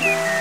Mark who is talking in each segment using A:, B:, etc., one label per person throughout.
A: Bye.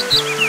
A: you